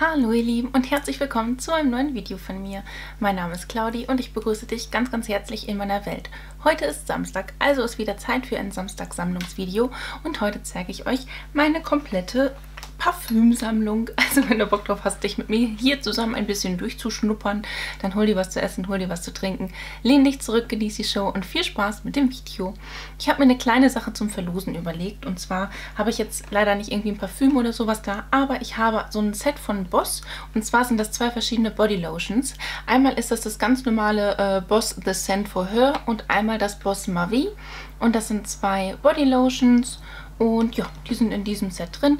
Hallo ihr Lieben und herzlich willkommen zu einem neuen Video von mir. Mein Name ist Claudi und ich begrüße dich ganz ganz herzlich in meiner Welt. Heute ist Samstag, also ist wieder Zeit für ein Samstagsammlungsvideo und heute zeige ich euch meine komplette Parfümsammlung. Also wenn du Bock drauf hast, dich mit mir hier zusammen ein bisschen durchzuschnuppern, dann hol dir was zu essen, hol dir was zu trinken, lehn dich zurück, genieß die Show und viel Spaß mit dem Video. Ich habe mir eine kleine Sache zum Verlosen überlegt und zwar habe ich jetzt leider nicht irgendwie ein Parfüm oder sowas da, aber ich habe so ein Set von Boss und zwar sind das zwei verschiedene Body Lotions. Einmal ist das das ganz normale äh, Boss The Scent for Her und einmal das Boss Mavi und das sind zwei Body Lotions und ja, die sind in diesem Set drin.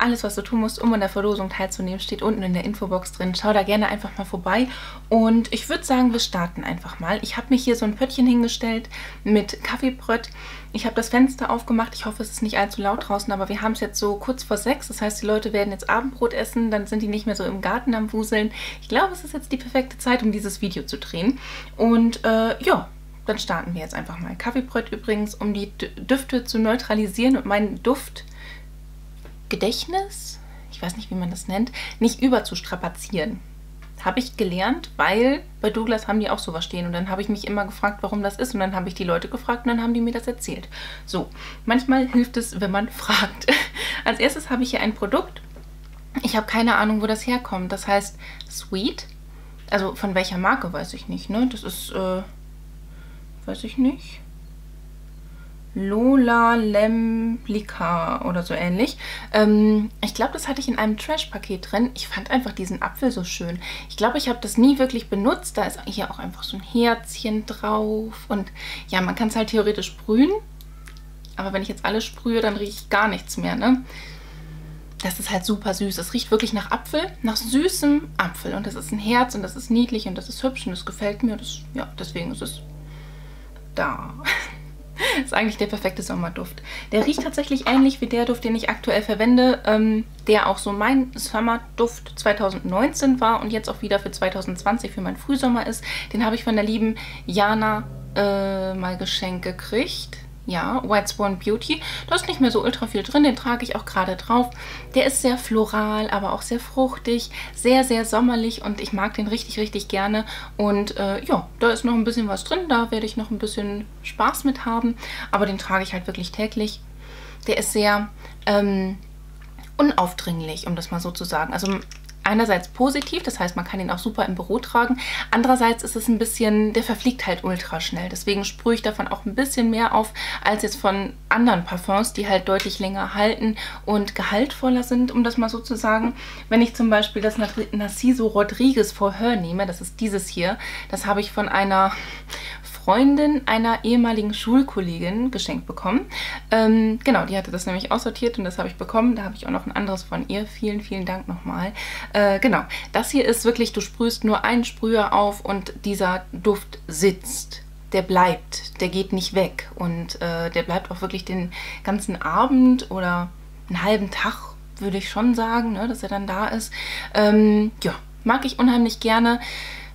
Alles, was du tun musst, um an der Verlosung teilzunehmen, steht unten in der Infobox drin. Schau da gerne einfach mal vorbei. Und ich würde sagen, wir starten einfach mal. Ich habe mich hier so ein Pöttchen hingestellt mit Kaffeebrett. Ich habe das Fenster aufgemacht. Ich hoffe, es ist nicht allzu laut draußen, aber wir haben es jetzt so kurz vor sechs. Das heißt, die Leute werden jetzt Abendbrot essen. Dann sind die nicht mehr so im Garten am Wuseln. Ich glaube, es ist jetzt die perfekte Zeit, um dieses Video zu drehen. Und äh, ja, dann starten wir jetzt einfach mal. Kaffeebrett übrigens, um die Düfte zu neutralisieren und meinen Duft Gedächtnis, ich weiß nicht, wie man das nennt, nicht überzustrapazieren. Habe ich gelernt, weil bei Douglas haben die auch sowas stehen. Und dann habe ich mich immer gefragt, warum das ist. Und dann habe ich die Leute gefragt und dann haben die mir das erzählt. So, manchmal hilft es, wenn man fragt. Als erstes habe ich hier ein Produkt. Ich habe keine Ahnung, wo das herkommt. Das heißt Sweet. Also von welcher Marke weiß ich nicht. Ne? Das ist, äh, weiß ich nicht. Lola Lemblika oder so ähnlich. Ähm, ich glaube, das hatte ich in einem Trash-Paket drin. Ich fand einfach diesen Apfel so schön. Ich glaube, ich habe das nie wirklich benutzt. Da ist hier auch einfach so ein Herzchen drauf. Und ja, man kann es halt theoretisch sprühen. Aber wenn ich jetzt alles sprühe, dann rieche ich gar nichts mehr, ne? Das ist halt super süß. Es riecht wirklich nach Apfel, nach süßem Apfel. Und das ist ein Herz und das ist niedlich und das ist hübsch und das gefällt mir. Das, ja, deswegen ist es da. ist eigentlich der perfekte Sommerduft. Der riecht tatsächlich ähnlich wie der Duft, den ich aktuell verwende, ähm, der auch so mein Sommerduft 2019 war und jetzt auch wieder für 2020 für meinen Frühsommer ist. Den habe ich von der lieben Jana äh, mal geschenkt gekriegt. Ja, White Swan Beauty. Da ist nicht mehr so ultra viel drin, den trage ich auch gerade drauf. Der ist sehr floral, aber auch sehr fruchtig, sehr, sehr sommerlich und ich mag den richtig, richtig gerne. Und äh, ja, da ist noch ein bisschen was drin, da werde ich noch ein bisschen Spaß mit haben. Aber den trage ich halt wirklich täglich. Der ist sehr ähm, unaufdringlich, um das mal so zu sagen. Also einerseits positiv, das heißt, man kann ihn auch super im Büro tragen. Andererseits ist es ein bisschen, der verfliegt halt ultra schnell. Deswegen sprühe ich davon auch ein bisschen mehr auf, als jetzt von anderen Parfums, die halt deutlich länger halten und gehaltvoller sind, um das mal so zu sagen. Wenn ich zum Beispiel das Narciso Rodriguez For Her nehme, das ist dieses hier, das habe ich von einer Freundin einer ehemaligen Schulkollegin geschenkt bekommen. Ähm, genau, die hatte das nämlich aussortiert und das habe ich bekommen. Da habe ich auch noch ein anderes von ihr. Vielen, vielen Dank nochmal. Äh, genau, das hier ist wirklich, du sprühst nur einen Sprüher auf und dieser Duft sitzt der bleibt, der geht nicht weg und äh, der bleibt auch wirklich den ganzen Abend oder einen halben Tag, würde ich schon sagen, ne, dass er dann da ist. Ähm, ja, mag ich unheimlich gerne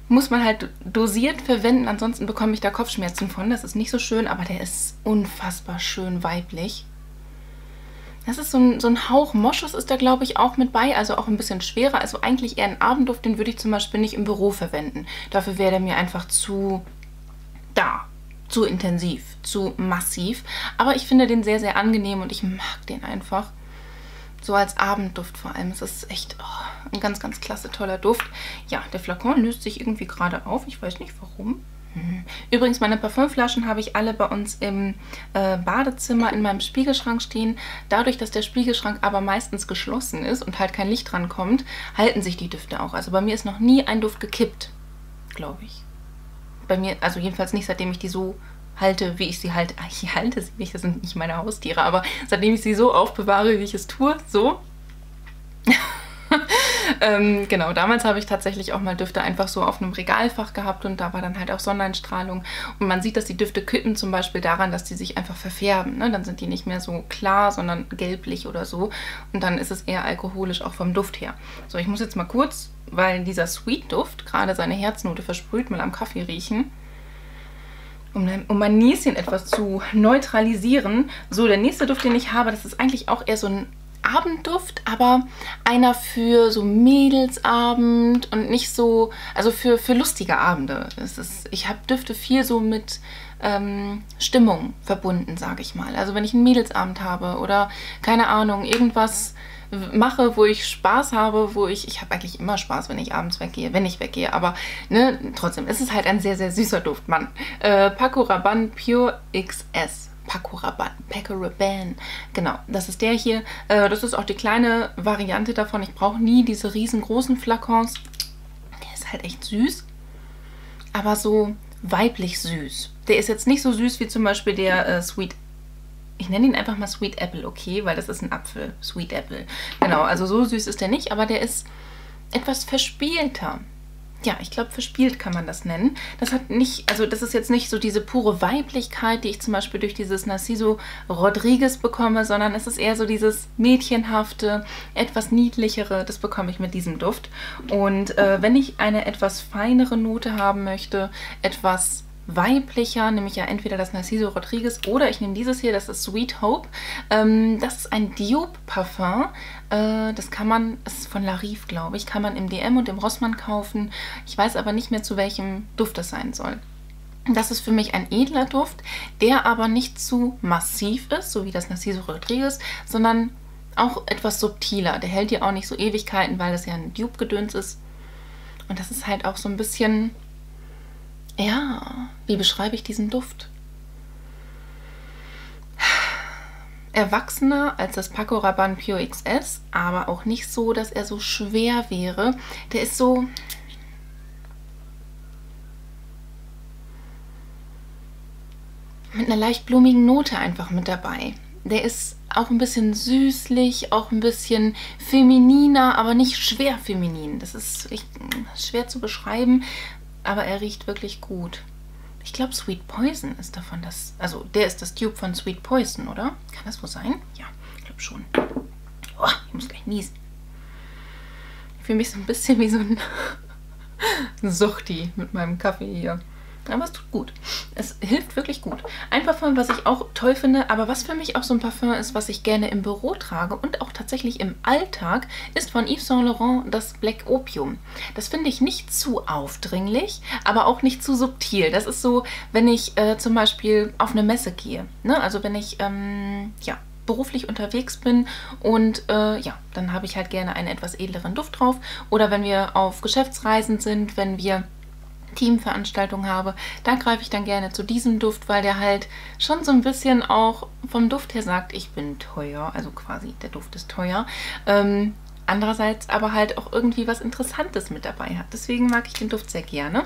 muss man halt dosiert verwenden, ansonsten bekomme ich da Kopfschmerzen von. Das ist nicht so schön, aber der ist unfassbar schön weiblich. Das ist so ein, so ein Hauch Moschus ist da, glaube ich, auch mit bei, also auch ein bisschen schwerer. Also eigentlich eher ein Abendduft, den würde ich zum Beispiel nicht im Büro verwenden. Dafür wäre der mir einfach zu da, zu intensiv, zu massiv. Aber ich finde den sehr, sehr angenehm und ich mag den einfach. So als Abendduft vor allem. Es ist echt oh, ein ganz, ganz klasse, toller Duft. Ja, der Flakon löst sich irgendwie gerade auf. Ich weiß nicht warum. Hm. Übrigens, meine Parfümflaschen habe ich alle bei uns im äh, Badezimmer in meinem Spiegelschrank stehen. Dadurch, dass der Spiegelschrank aber meistens geschlossen ist und halt kein Licht dran kommt, halten sich die Düfte auch. Also bei mir ist noch nie ein Duft gekippt, glaube ich. Bei mir, also jedenfalls nicht, seitdem ich die so halte, wie ich sie halte. Ich halte sie nicht, das sind nicht meine Haustiere, aber seitdem ich sie so aufbewahre, wie ich es tue, so. ähm, genau, damals habe ich tatsächlich auch mal Düfte einfach so auf einem Regalfach gehabt und da war dann halt auch Sonneneinstrahlung. Und man sieht, dass die Düfte kippen zum Beispiel daran, dass die sich einfach verfärben. Ne? Dann sind die nicht mehr so klar, sondern gelblich oder so. Und dann ist es eher alkoholisch auch vom Duft her. So, ich muss jetzt mal kurz, weil dieser Sweet-Duft gerade seine Herznote versprüht, mal am Kaffee riechen um, um mein Näschen etwas zu neutralisieren. So, der nächste Duft, den ich habe, das ist eigentlich auch eher so ein Abendduft, aber einer für so Mädelsabend und nicht so, also für, für lustige Abende. Es ist, ich habe Düfte viel so mit ähm, Stimmung verbunden, sage ich mal. Also wenn ich einen Mädelsabend habe oder keine Ahnung, irgendwas mache, wo ich Spaß habe, wo ich, ich habe eigentlich immer Spaß, wenn ich abends weggehe, wenn ich weggehe, aber ne, trotzdem ist es halt ein sehr, sehr süßer Duft, Mann. Äh, Paco Rabanne Pure XS. Paco Rabanne, Paco Rabanne. Genau, das ist der hier. Äh, das ist auch die kleine Variante davon. Ich brauche nie diese riesengroßen Flakons. Der ist halt echt süß, aber so weiblich süß. Der ist jetzt nicht so süß wie zum Beispiel der äh, Sweet ich nenne ihn einfach mal Sweet Apple, okay? Weil das ist ein Apfel. Sweet Apple. Genau, also so süß ist der nicht, aber der ist etwas verspielter. Ja, ich glaube, verspielt kann man das nennen. Das hat nicht, also das ist jetzt nicht so diese pure Weiblichkeit, die ich zum Beispiel durch dieses Narciso Rodriguez bekomme, sondern es ist eher so dieses mädchenhafte, etwas niedlichere, das bekomme ich mit diesem Duft. Und äh, wenn ich eine etwas feinere Note haben möchte, etwas weiblicher, nämlich ja entweder das Narciso Rodriguez oder ich nehme dieses hier, das ist Sweet Hope. Ähm, das ist ein Dupe-Parfum. Äh, das kann man, das ist von Larif, glaube ich, kann man im DM und im Rossmann kaufen. Ich weiß aber nicht mehr, zu welchem Duft das sein soll. Das ist für mich ein edler Duft, der aber nicht zu massiv ist, so wie das Narciso Rodriguez, sondern auch etwas subtiler. Der hält ja auch nicht so Ewigkeiten, weil das ja ein Dupe-Gedöns ist. Und das ist halt auch so ein bisschen ja, wie beschreibe ich diesen Duft? Erwachsener als das Paco Rabanne Pure XS, aber auch nicht so, dass er so schwer wäre. Der ist so... mit einer leicht blumigen Note einfach mit dabei. Der ist auch ein bisschen süßlich, auch ein bisschen femininer, aber nicht schwer feminin. Das ist echt schwer zu beschreiben aber er riecht wirklich gut. Ich glaube, Sweet Poison ist davon das. Also, der ist das Tube von Sweet Poison, oder? Kann das wohl sein? Ja, ich glaube schon. Oh, ich muss gleich niesen. Ich fühle mich so ein bisschen wie so ein Suchti mit meinem Kaffee hier. Aber es tut gut. Es hilft wirklich gut. Ein Parfum, was ich auch toll finde, aber was für mich auch so ein Parfum ist, was ich gerne im Büro trage und auch tatsächlich im Alltag, ist von Yves Saint Laurent das Black Opium. Das finde ich nicht zu aufdringlich, aber auch nicht zu subtil. Das ist so, wenn ich äh, zum Beispiel auf eine Messe gehe. Ne? Also wenn ich, ähm, ja, beruflich unterwegs bin und äh, ja, dann habe ich halt gerne einen etwas edleren Duft drauf. Oder wenn wir auf Geschäftsreisen sind, wenn wir Teamveranstaltung habe, da greife ich dann gerne zu diesem Duft, weil der halt schon so ein bisschen auch vom Duft her sagt, ich bin teuer, also quasi der Duft ist teuer. Ähm, andererseits aber halt auch irgendwie was Interessantes mit dabei hat. Deswegen mag ich den Duft sehr gerne.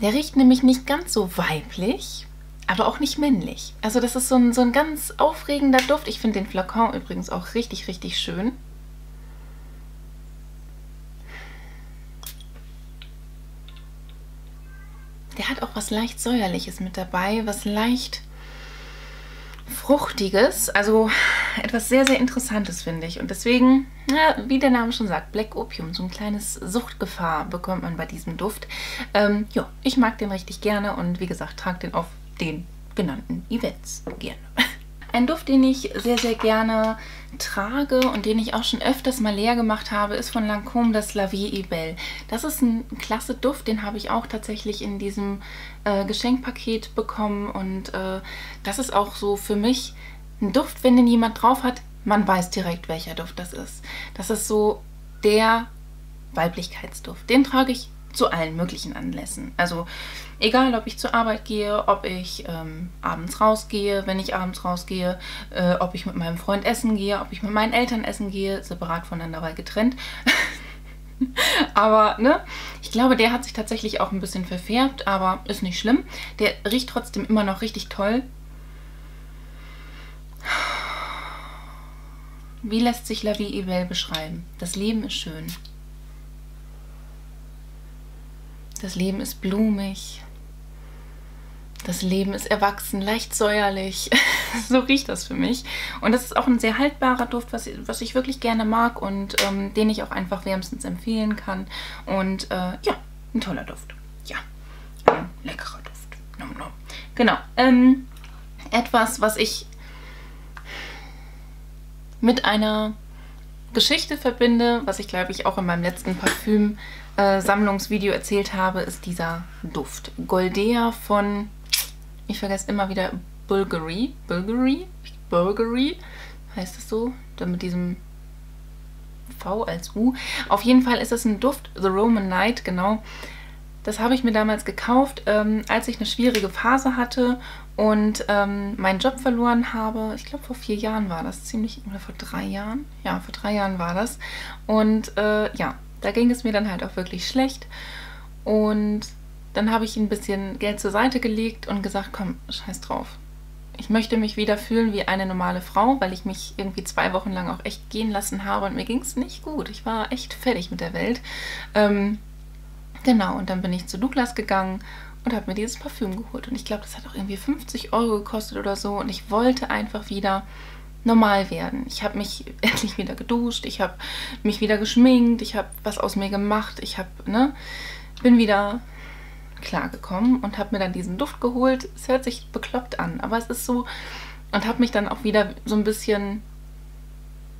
Der riecht nämlich nicht ganz so weiblich, aber auch nicht männlich. Also das ist so ein, so ein ganz aufregender Duft. Ich finde den Flakon übrigens auch richtig, richtig schön. Der hat auch was leicht säuerliches mit dabei, was leicht fruchtiges, also etwas sehr, sehr interessantes, finde ich. Und deswegen, ja, wie der Name schon sagt, Black Opium, so ein kleines Suchtgefahr bekommt man bei diesem Duft. Ähm, ja, ich mag den richtig gerne und wie gesagt, trage den auf den genannten Events gerne. Ein Duft, den ich sehr, sehr gerne trage und den ich auch schon öfters mal leer gemacht habe, ist von Lancôme das La Vie est Belle. Das ist ein klasse Duft, den habe ich auch tatsächlich in diesem äh, Geschenkpaket bekommen und äh, das ist auch so für mich ein Duft, wenn den jemand drauf hat, man weiß direkt, welcher Duft das ist. Das ist so der Weiblichkeitsduft. Den trage ich zu allen möglichen Anlässen. Also egal, ob ich zur Arbeit gehe, ob ich ähm, abends rausgehe, wenn ich abends rausgehe, äh, ob ich mit meinem Freund essen gehe, ob ich mit meinen Eltern essen gehe, separat voneinander, weil getrennt. aber, ne, ich glaube, der hat sich tatsächlich auch ein bisschen verfärbt, aber ist nicht schlimm. Der riecht trotzdem immer noch richtig toll. Wie lässt sich La Vie Belle beschreiben? Das Leben ist schön. Das Leben ist blumig. Das Leben ist erwachsen, leicht säuerlich. so riecht das für mich. Und das ist auch ein sehr haltbarer Duft, was, was ich wirklich gerne mag und ähm, den ich auch einfach wärmstens empfehlen kann. Und äh, ja, ein toller Duft. Ja, ein leckerer Duft. Nom, nom. Genau. Ähm, etwas, was ich mit einer Geschichte verbinde, was ich glaube ich auch in meinem letzten Parfüm-Sammlungsvideo äh, erzählt habe, ist dieser Duft. Goldea von, ich vergesse immer wieder, Bulgari. Bulgari? Bulgari? Heißt es so? Dann mit diesem V als U. Auf jeden Fall ist es ein Duft, The Roman Night, genau. Das habe ich mir damals gekauft, ähm, als ich eine schwierige Phase hatte und ähm, meinen Job verloren habe. Ich glaube, vor vier Jahren war das ziemlich, oder vor drei Jahren? Ja, vor drei Jahren war das. Und äh, ja, da ging es mir dann halt auch wirklich schlecht. Und dann habe ich ein bisschen Geld zur Seite gelegt und gesagt, komm, scheiß drauf. Ich möchte mich wieder fühlen wie eine normale Frau, weil ich mich irgendwie zwei Wochen lang auch echt gehen lassen habe und mir ging es nicht gut. Ich war echt fertig mit der Welt. Ähm, genau, und dann bin ich zu Douglas gegangen und habe mir dieses Parfüm geholt. Und ich glaube, das hat auch irgendwie 50 Euro gekostet oder so. Und ich wollte einfach wieder normal werden. Ich habe mich endlich wieder geduscht, ich habe mich wieder geschminkt, ich habe was aus mir gemacht, ich habe, ne, bin wieder klargekommen und habe mir dann diesen Duft geholt. Es hört sich bekloppt an, aber es ist so und habe mich dann auch wieder so ein bisschen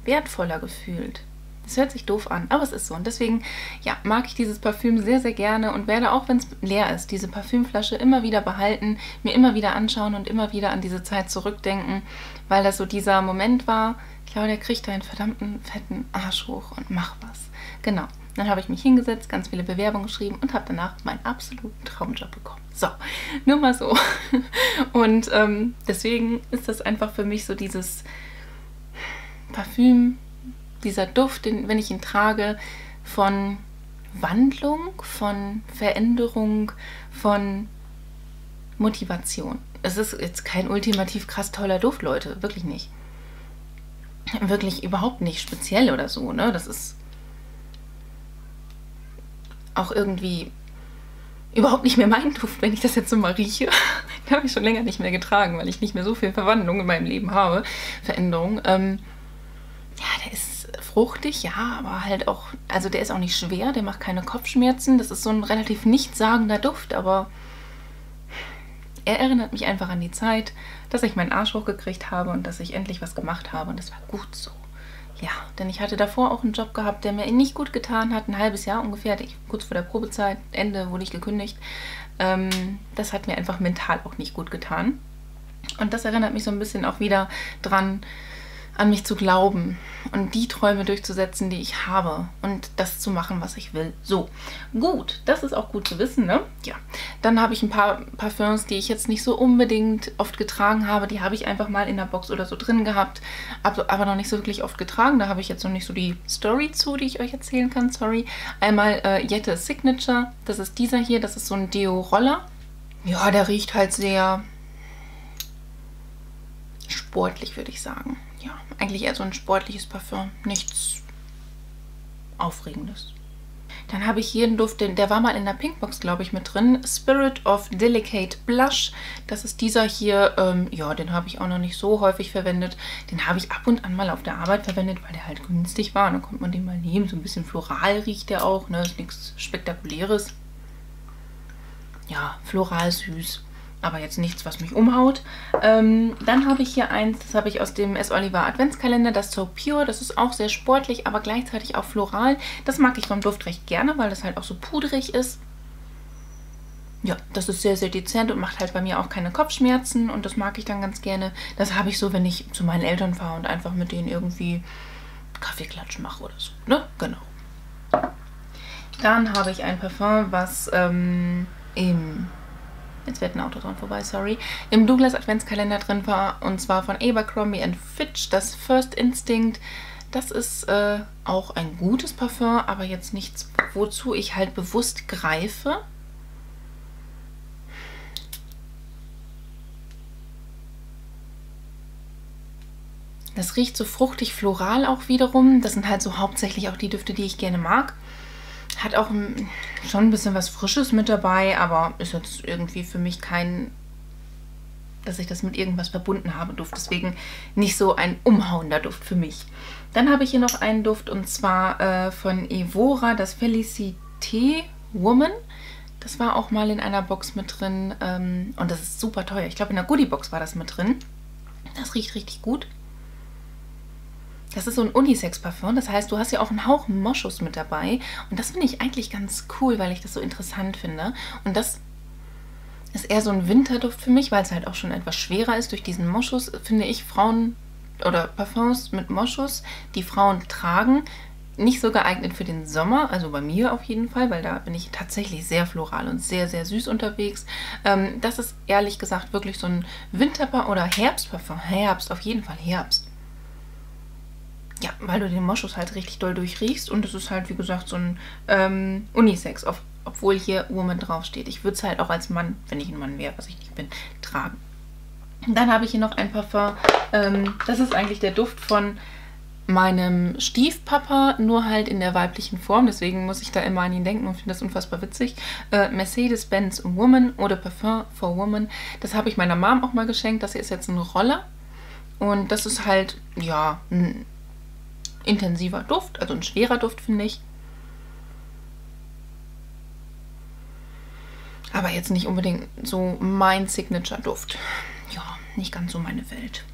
wertvoller gefühlt. Es hört sich doof an, aber es ist so. Und deswegen, ja, mag ich dieses Parfüm sehr, sehr gerne und werde auch, wenn es leer ist, diese Parfümflasche immer wieder behalten, mir immer wieder anschauen und immer wieder an diese Zeit zurückdenken, weil das so dieser Moment war, Claudia kriegt einen verdammten fetten Arsch hoch und mach was. Genau. Dann habe ich mich hingesetzt, ganz viele Bewerbungen geschrieben und habe danach meinen absoluten Traumjob bekommen. So, nur mal so. Und ähm, deswegen ist das einfach für mich so dieses Parfüm, dieser Duft, den, wenn ich ihn trage, von Wandlung, von Veränderung, von Motivation. Es ist jetzt kein ultimativ krass toller Duft, Leute. Wirklich nicht. Wirklich überhaupt nicht speziell oder so, ne? Das ist auch irgendwie überhaupt nicht mehr mein Duft, wenn ich das jetzt so mal rieche. Den habe ich schon länger nicht mehr getragen, weil ich nicht mehr so viel Verwandlung in meinem Leben habe. Veränderung. Ähm, ja, der ist fruchtig, ja, aber halt auch, also der ist auch nicht schwer, der macht keine Kopfschmerzen. Das ist so ein relativ nichtssagender Duft, aber er erinnert mich einfach an die Zeit, dass ich meinen Arsch hochgekriegt habe und dass ich endlich was gemacht habe und das war gut so. Ja, denn ich hatte davor auch einen Job gehabt, der mir nicht gut getan hat, ein halbes Jahr ungefähr, kurz vor der Probezeit, Ende wurde ich gekündigt. Ähm, das hat mir einfach mental auch nicht gut getan. Und das erinnert mich so ein bisschen auch wieder dran, an mich zu glauben und die Träume durchzusetzen, die ich habe und das zu machen, was ich will. So, gut, das ist auch gut zu wissen, ne? Ja, dann habe ich ein paar Parfums, die ich jetzt nicht so unbedingt oft getragen habe. Die habe ich einfach mal in der Box oder so drin gehabt, aber noch nicht so wirklich oft getragen. Da habe ich jetzt noch nicht so die Story zu, die ich euch erzählen kann, sorry. Einmal äh, Jette Signature, das ist dieser hier, das ist so ein Deo-Roller. Ja, der riecht halt sehr sportlich, würde ich sagen eigentlich eher so ein sportliches Parfum. Nichts Aufregendes. Dann habe ich hier einen Duft, der war mal in der Pinkbox, glaube ich, mit drin. Spirit of Delicate Blush. Das ist dieser hier. Ähm, ja, den habe ich auch noch nicht so häufig verwendet. Den habe ich ab und an mal auf der Arbeit verwendet, weil der halt günstig war. Und dann konnte man den mal nehmen. So ein bisschen floral riecht der auch. Ne? Ist nichts Spektakuläres. Ja, floral süß aber jetzt nichts, was mich umhaut. Ähm, dann habe ich hier eins, das habe ich aus dem S. Oliver Adventskalender, das So Pure. Das ist auch sehr sportlich, aber gleichzeitig auch floral. Das mag ich vom Duft recht gerne, weil das halt auch so pudrig ist. Ja, das ist sehr, sehr dezent und macht halt bei mir auch keine Kopfschmerzen und das mag ich dann ganz gerne. Das habe ich so, wenn ich zu meinen Eltern fahre und einfach mit denen irgendwie Kaffeeklatsch mache oder so, ne? Genau. Dann habe ich ein Parfum, was ähm, im jetzt wird ein Auto dran vorbei, sorry, im Douglas Adventskalender drin war und zwar von Abercrombie Fitch, das First Instinct. Das ist äh, auch ein gutes Parfum, aber jetzt nichts, wozu ich halt bewusst greife. Das riecht so fruchtig floral auch wiederum. Das sind halt so hauptsächlich auch die Düfte, die ich gerne mag. Hat auch schon ein bisschen was Frisches mit dabei, aber ist jetzt irgendwie für mich kein, dass ich das mit irgendwas verbunden habe, Duft. Deswegen nicht so ein umhauender Duft für mich. Dann habe ich hier noch einen Duft und zwar äh, von Evora, das Felicité Woman. Das war auch mal in einer Box mit drin ähm, und das ist super teuer. Ich glaube, in der Goodie-Box war das mit drin. Das riecht richtig gut. Das ist so ein Unisex-Parfum. Das heißt, du hast ja auch einen Hauch Moschus mit dabei. Und das finde ich eigentlich ganz cool, weil ich das so interessant finde. Und das ist eher so ein Winterduft für mich, weil es halt auch schon etwas schwerer ist durch diesen Moschus. Finde ich Frauen oder Parfums mit Moschus, die Frauen tragen, nicht so geeignet für den Sommer, also bei mir auf jeden Fall, weil da bin ich tatsächlich sehr floral und sehr, sehr süß unterwegs. Ähm, das ist ehrlich gesagt wirklich so ein Winterparfum oder Herbstparfum. Herbst, auf jeden Fall Herbst. Ja, weil du den Moschus halt richtig doll durchriechst und es ist halt, wie gesagt, so ein ähm, Unisex, auf, obwohl hier Woman draufsteht. Ich würde es halt auch als Mann, wenn ich ein Mann wäre, was ich nicht bin, tragen. Dann habe ich hier noch ein Parfum. Ähm, das ist eigentlich der Duft von meinem Stiefpapa, nur halt in der weiblichen Form. Deswegen muss ich da immer an ihn denken und finde das unfassbar witzig. Äh, Mercedes-Benz Woman oder Parfum for Woman. Das habe ich meiner Mom auch mal geschenkt. Das hier ist jetzt ein Roller. Und das ist halt, ja, ein intensiver Duft, also ein schwerer Duft, finde ich. Aber jetzt nicht unbedingt so mein Signature-Duft. Ja, nicht ganz so meine Welt.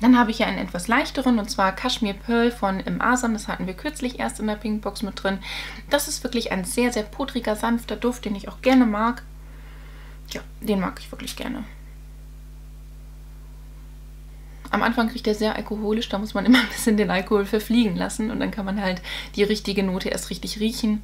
Dann habe ich hier einen etwas leichteren und zwar Kashmir Pearl von Im Asam. Das hatten wir kürzlich erst in der Pinkbox mit drin. Das ist wirklich ein sehr, sehr pudriger, sanfter Duft, den ich auch gerne mag. Ja, den mag ich wirklich gerne. Am Anfang kriegt er sehr alkoholisch, da muss man immer ein bisschen den Alkohol verfliegen lassen und dann kann man halt die richtige Note erst richtig riechen.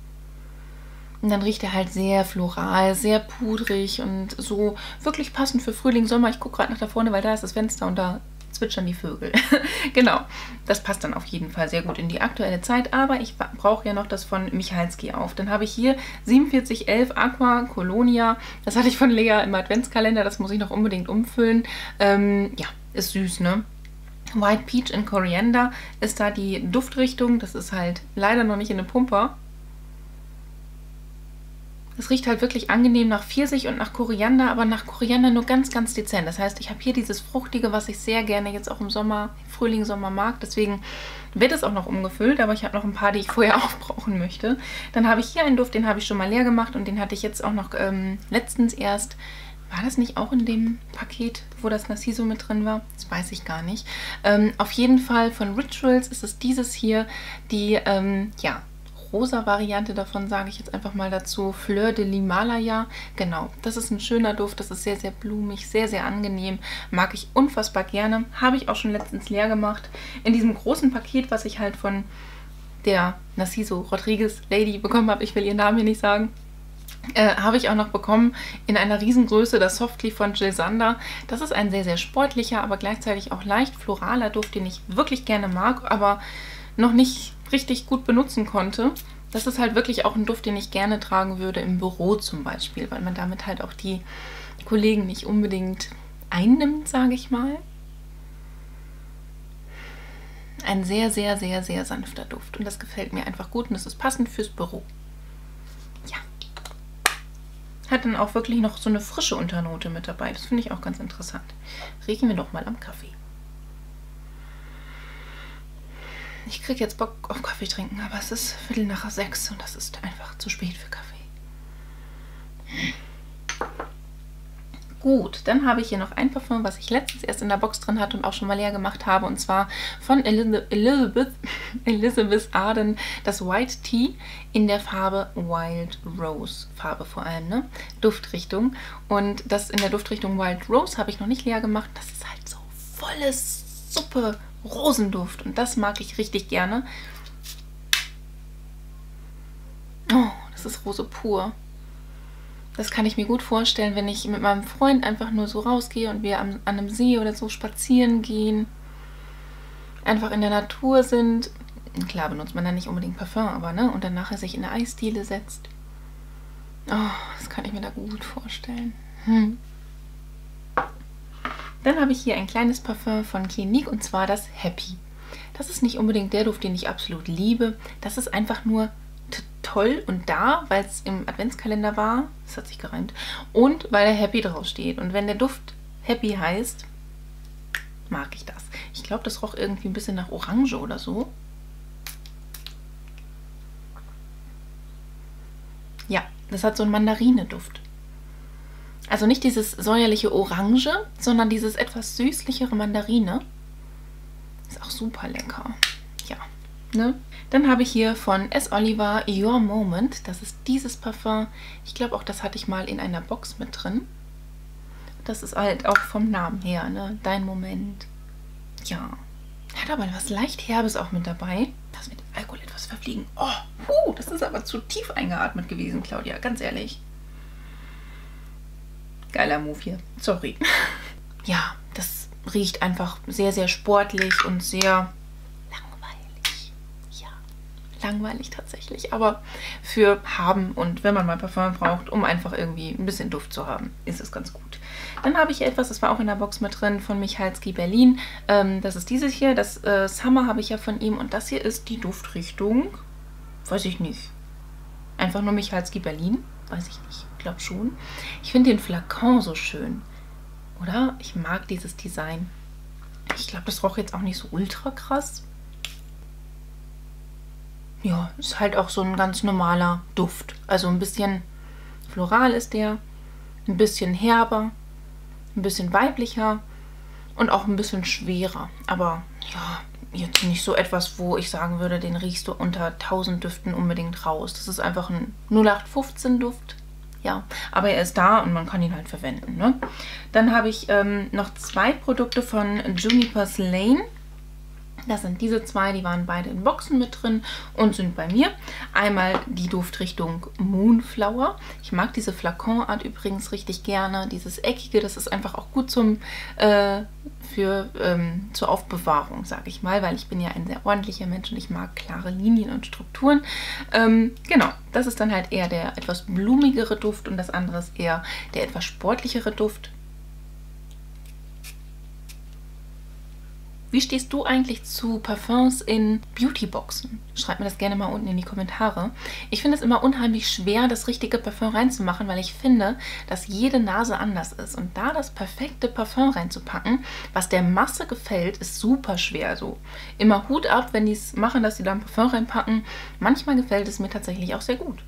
Und dann riecht er halt sehr floral, sehr pudrig und so wirklich passend für Frühling, Sommer. Ich gucke gerade nach da vorne, weil da ist das Fenster und da zwitschern die Vögel. genau, das passt dann auf jeden Fall sehr gut in die aktuelle Zeit. Aber ich brauche ja noch das von Michalski auf. Dann habe ich hier 4711 Aqua Colonia. Das hatte ich von Lea im Adventskalender. Das muss ich noch unbedingt umfüllen. Ähm, ja, ist süß, ne? White Peach and Coriander ist da die Duftrichtung. Das ist halt leider noch nicht in eine Pumper. Es riecht halt wirklich angenehm nach Pfirsich und nach Koriander, aber nach Koriander nur ganz, ganz dezent. Das heißt, ich habe hier dieses Fruchtige, was ich sehr gerne jetzt auch im Sommer, Frühling, Sommer mag. Deswegen wird es auch noch umgefüllt, aber ich habe noch ein paar, die ich vorher aufbrauchen möchte. Dann habe ich hier einen Duft, den habe ich schon mal leer gemacht und den hatte ich jetzt auch noch ähm, letztens erst war das nicht auch in dem Paket, wo das Narciso mit drin war? Das weiß ich gar nicht. Ähm, auf jeden Fall von Rituals ist es dieses hier, die, ähm, ja, rosa Variante davon, sage ich jetzt einfach mal dazu. Fleur de l'Himalaya. Genau, das ist ein schöner Duft. Das ist sehr, sehr blumig, sehr, sehr angenehm. Mag ich unfassbar gerne. Habe ich auch schon letztens leer gemacht. In diesem großen Paket, was ich halt von der Narciso Rodriguez Lady bekommen habe. Ich will ihren Namen hier nicht sagen. Äh, habe ich auch noch bekommen in einer Riesengröße das Softly von Jill Sander. Das ist ein sehr, sehr sportlicher, aber gleichzeitig auch leicht floraler Duft, den ich wirklich gerne mag, aber noch nicht richtig gut benutzen konnte. Das ist halt wirklich auch ein Duft, den ich gerne tragen würde im Büro zum Beispiel, weil man damit halt auch die Kollegen nicht unbedingt einnimmt, sage ich mal. Ein sehr, sehr, sehr, sehr sanfter Duft und das gefällt mir einfach gut und das ist passend fürs Büro. Hat dann auch wirklich noch so eine frische Unternote mit dabei. Das finde ich auch ganz interessant. Riechen wir doch mal am Kaffee. Ich kriege jetzt Bock auf Kaffee trinken, aber es ist Viertel nach sechs und das ist einfach zu spät für Kaffee. Gut, dann habe ich hier noch ein Parfum, was ich letztens erst in der Box drin hatte und auch schon mal leer gemacht habe. Und zwar von Elizabeth, Elizabeth Arden, das White Tea in der Farbe Wild Rose. Farbe vor allem, ne? Duftrichtung. Und das in der Duftrichtung Wild Rose habe ich noch nicht leer gemacht. Das ist halt so volles Suppe Rosenduft und das mag ich richtig gerne. Oh, das ist Rose pur. Das kann ich mir gut vorstellen, wenn ich mit meinem Freund einfach nur so rausgehe und wir an, einem See oder so spazieren gehen. Einfach in der Natur sind. Klar benutzt man dann nicht unbedingt Parfum, aber ne? Und dann nachher sich in eine Eisdiele setzt. Oh, das kann ich mir da gut vorstellen. Hm. Dann habe ich hier ein kleines Parfum von Clinique und zwar das Happy. Das ist nicht unbedingt der Duft, den ich absolut liebe. Das ist einfach nur toll und da, weil es im Adventskalender war, das hat sich gereimt, und weil der Happy draufsteht. Und wenn der Duft Happy heißt, mag ich das. Ich glaube, das roch irgendwie ein bisschen nach Orange oder so. Ja, das hat so einen Mandarine-Duft. Also nicht dieses säuerliche Orange, sondern dieses etwas süßlichere Mandarine. Ist auch super lecker. Ne? Dann habe ich hier von S. Oliver Your Moment. Das ist dieses Parfum. Ich glaube auch, das hatte ich mal in einer Box mit drin. Das ist halt auch vom Namen her, ne? Dein Moment. Ja. Hat aber was leicht Herbes auch mit dabei. Das mit Alkohol etwas verfliegen. Oh, puh, das ist aber zu tief eingeatmet gewesen, Claudia. Ganz ehrlich. Geiler Move hier. Sorry. Ja, das riecht einfach sehr, sehr sportlich und sehr langweilig tatsächlich. Aber für haben und wenn man mal Parfum braucht, um einfach irgendwie ein bisschen Duft zu haben, ist es ganz gut. Dann habe ich etwas, das war auch in der Box mit drin, von Michalski Berlin. Ähm, das ist dieses hier, das äh, Summer habe ich ja von ihm. Und das hier ist die Duftrichtung, weiß ich nicht, einfach nur Michalski Berlin, weiß ich nicht, glaube schon. Ich finde den Flakon so schön, oder? Ich mag dieses Design. Ich glaube, das roch jetzt auch nicht so ultra krass. Ja, ist halt auch so ein ganz normaler Duft. Also ein bisschen floral ist der, ein bisschen herber, ein bisschen weiblicher und auch ein bisschen schwerer. Aber ja, jetzt nicht so etwas, wo ich sagen würde, den riechst du unter 1000 Düften unbedingt raus. Das ist einfach ein 0815 Duft. Ja, aber er ist da und man kann ihn halt verwenden. Ne? Dann habe ich ähm, noch zwei Produkte von Juniper's Lane. Das sind diese zwei, die waren beide in Boxen mit drin und sind bei mir. Einmal die Duftrichtung Moonflower. Ich mag diese Flakonart übrigens richtig gerne. Dieses Eckige, das ist einfach auch gut zum, äh, für, ähm, zur Aufbewahrung, sage ich mal, weil ich bin ja ein sehr ordentlicher Mensch und ich mag klare Linien und Strukturen. Ähm, genau, das ist dann halt eher der etwas blumigere Duft und das andere ist eher der etwas sportlichere Duft. Wie stehst du eigentlich zu Parfums in Beautyboxen? Schreib mir das gerne mal unten in die Kommentare. Ich finde es immer unheimlich schwer, das richtige Parfum reinzumachen, weil ich finde, dass jede Nase anders ist. Und da das perfekte Parfum reinzupacken, was der Masse gefällt, ist super schwer. Also immer Hut ab, wenn die es machen, dass sie da ein Parfum reinpacken. Manchmal gefällt es mir tatsächlich auch sehr gut.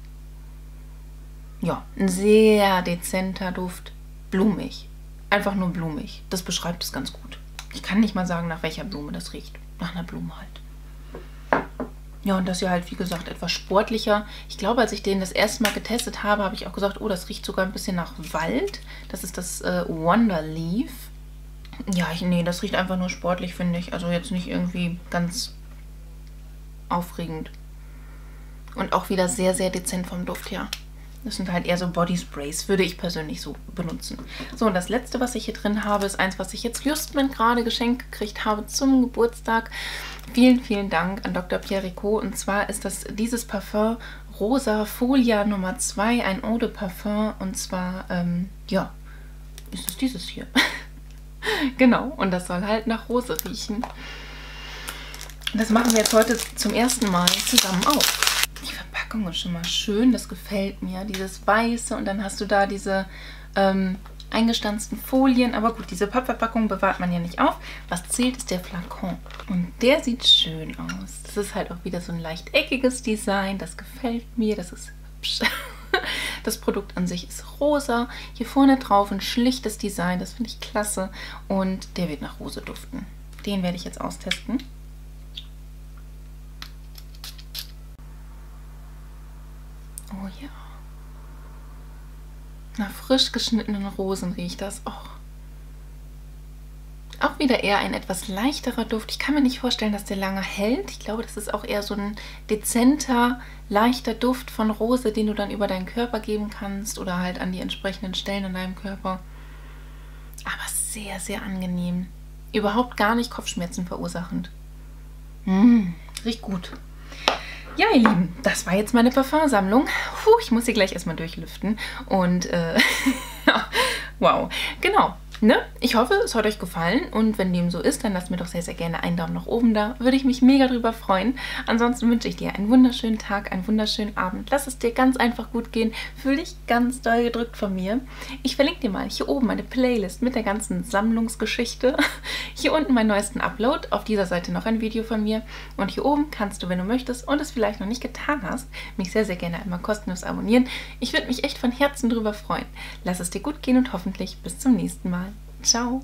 Ja, ein sehr dezenter Duft. Blumig. Einfach nur blumig. Das beschreibt es ganz gut. Ich kann nicht mal sagen, nach welcher Blume das riecht. Nach einer Blume halt. Ja, und das hier halt, wie gesagt, etwas sportlicher. Ich glaube, als ich den das erste Mal getestet habe, habe ich auch gesagt, oh, das riecht sogar ein bisschen nach Wald. Das ist das äh, Wonder Leaf. Ja, ich, nee, das riecht einfach nur sportlich, finde ich. Also jetzt nicht irgendwie ganz aufregend. Und auch wieder sehr, sehr dezent vom Duft her. Das sind halt eher so Body Sprays, würde ich persönlich so benutzen. So, und das letzte, was ich hier drin habe, ist eins, was ich jetzt Justman gerade geschenkt gekriegt habe zum Geburtstag. Vielen, vielen Dank an Dr. Pierre Ricot. Und zwar ist das dieses Parfum Rosa Folia Nummer 2, ein Eau de Parfum. Und zwar, ähm, ja, ist das dieses hier. genau, und das soll halt nach Rose riechen. Das machen wir jetzt heute zum ersten Mal zusammen auf. Verpackung ist schon mal schön. Das gefällt mir. Dieses Weiße und dann hast du da diese ähm, eingestanzten Folien. Aber gut, diese Pappverpackung bewahrt man ja nicht auf. Was zählt, ist der Flakon. Und der sieht schön aus. Das ist halt auch wieder so ein leicht eckiges Design. Das gefällt mir. Das ist hübsch. Das Produkt an sich ist rosa. Hier vorne drauf ein schlichtes Design. Das finde ich klasse. Und der wird nach Rose duften. Den werde ich jetzt austesten. Oh ja. Nach frisch geschnittenen Rosen riecht das. Oh. Auch wieder eher ein etwas leichterer Duft. Ich kann mir nicht vorstellen, dass der lange hält. Ich glaube, das ist auch eher so ein dezenter, leichter Duft von Rose, den du dann über deinen Körper geben kannst oder halt an die entsprechenden Stellen in deinem Körper. Aber sehr, sehr angenehm. Überhaupt gar nicht Kopfschmerzen verursachend. Mmh, riecht gut. Ja, ihr Lieben, das war jetzt meine Parfumsammlung. Puh, ich muss sie gleich erstmal durchlüften. Und äh, wow, genau. Ne? Ich hoffe, es hat euch gefallen und wenn dem so ist, dann lasst mir doch sehr, sehr gerne einen Daumen nach oben da. Würde ich mich mega drüber freuen. Ansonsten wünsche ich dir einen wunderschönen Tag, einen wunderschönen Abend. Lass es dir ganz einfach gut gehen. Fühl dich ganz doll gedrückt von mir. Ich verlinke dir mal hier oben meine Playlist mit der ganzen Sammlungsgeschichte. Hier unten meinen neuesten Upload. Auf dieser Seite noch ein Video von mir. Und hier oben kannst du, wenn du möchtest und es vielleicht noch nicht getan hast, mich sehr, sehr gerne einmal kostenlos abonnieren. Ich würde mich echt von Herzen drüber freuen. Lass es dir gut gehen und hoffentlich bis zum nächsten Mal. Tchau!